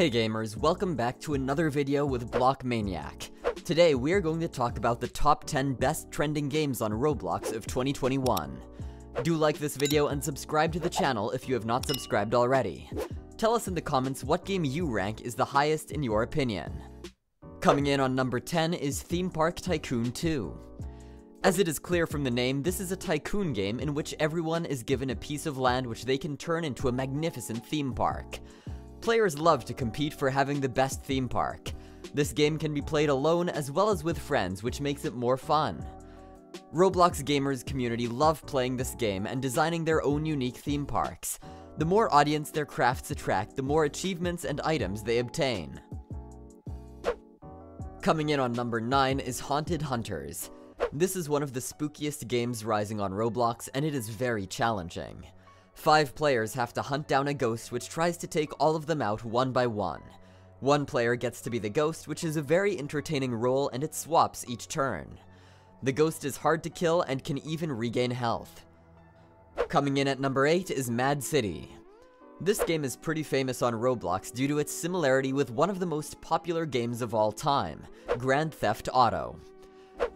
Hey gamers, welcome back to another video with Blox Maniac. Today we are going to talk about the top 10 best trending games on Roblox of 2021. Do like this video and subscribe to the channel if you have not subscribed already. Tell us in the comments what game you rank is the highest in your opinion. Coming in on number 10 is Theme Park Tycoon 2. As it is clear from the name, this is a tycoon game in which everyone is given a piece of land which they can turn into a magnificent theme park. Players love to compete for having the best theme park. This game can be played alone as well as with friends, which makes it more fun. Roblox gamers community love playing this game and designing their own unique theme parks. The more audience their crafts attract, the more achievements and items they obtain. Coming in on number 9 is Haunted Hunters. This is one of the spookiest games rising on Roblox, and it is very challenging. Five players have to hunt down a ghost which tries to take all of them out one by one. One player gets to be the ghost, which is a very entertaining role and it swaps each turn. The ghost is hard to kill and can even regain health. Coming in at number 8 is Mad City. This game is pretty famous on Roblox due to its similarity with one of the most popular games of all time, Grand Theft Auto.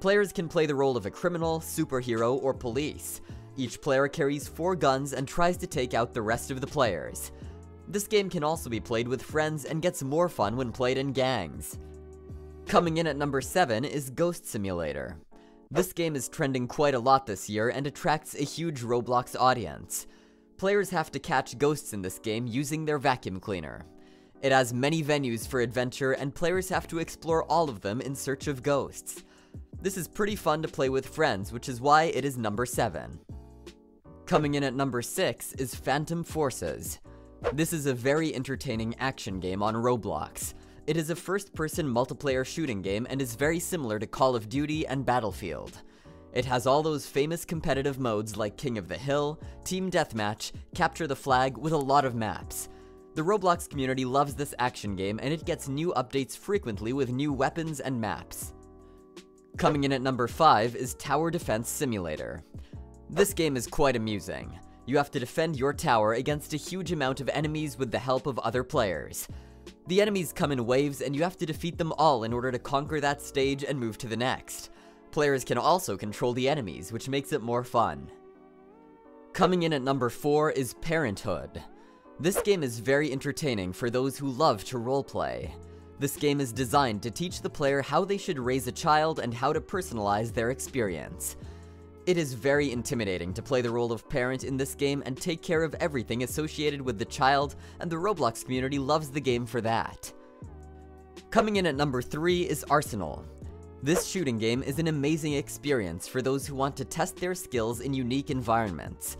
Players can play the role of a criminal, superhero, or police. Each player carries four guns and tries to take out the rest of the players. This game can also be played with friends and gets more fun when played in gangs. Coming in at number 7 is Ghost Simulator. This game is trending quite a lot this year and attracts a huge Roblox audience. Players have to catch ghosts in this game using their vacuum cleaner. It has many venues for adventure and players have to explore all of them in search of ghosts. This is pretty fun to play with friends, which is why it is number 7. Coming in at number 6 is Phantom Forces. This is a very entertaining action game on Roblox. It is a first-person multiplayer shooting game and is very similar to Call of Duty and Battlefield. It has all those famous competitive modes like King of the Hill, Team Deathmatch, Capture the Flag with a lot of maps. The Roblox community loves this action game and it gets new updates frequently with new weapons and maps. Coming in at number 5 is Tower Defense Simulator. This game is quite amusing. You have to defend your tower against a huge amount of enemies with the help of other players. The enemies come in waves and you have to defeat them all in order to conquer that stage and move to the next. Players can also control the enemies, which makes it more fun. Coming in at number 4 is Parenthood. This game is very entertaining for those who love to roleplay. This game is designed to teach the player how they should raise a child and how to personalize their experience. It is very intimidating to play the role of parent in this game and take care of everything associated with the child, and the Roblox community loves the game for that. Coming in at number 3 is Arsenal. This shooting game is an amazing experience for those who want to test their skills in unique environments.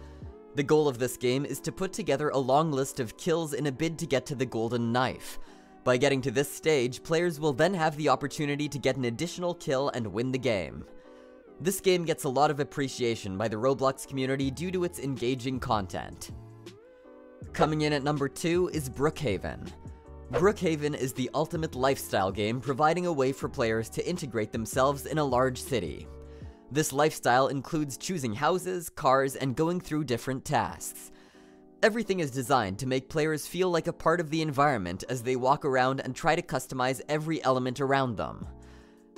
The goal of this game is to put together a long list of kills in a bid to get to the golden knife. By getting to this stage, players will then have the opportunity to get an additional kill and win the game. This game gets a lot of appreciation by the Roblox community due to its engaging content. Coming in at number 2 is Brookhaven. Brookhaven is the ultimate lifestyle game providing a way for players to integrate themselves in a large city. This lifestyle includes choosing houses, cars, and going through different tasks. Everything is designed to make players feel like a part of the environment as they walk around and try to customize every element around them.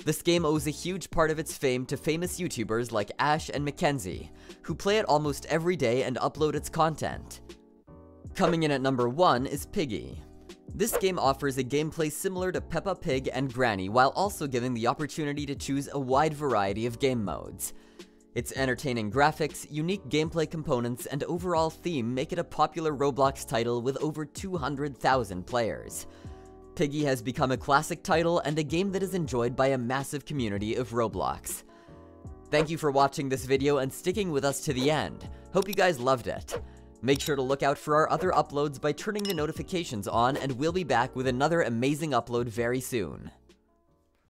This game owes a huge part of its fame to famous YouTubers like Ash and Mackenzie, who play it almost every day and upload its content. Coming in at number 1 is Piggy. This game offers a gameplay similar to Peppa Pig and Granny while also giving the opportunity to choose a wide variety of game modes. Its entertaining graphics, unique gameplay components, and overall theme make it a popular Roblox title with over 200,000 players. Piggy has become a classic title and a game that is enjoyed by a massive community of Roblox. Thank you for watching this video and sticking with us to the end. Hope you guys loved it. Make sure to look out for our other uploads by turning the notifications on and we'll be back with another amazing upload very soon.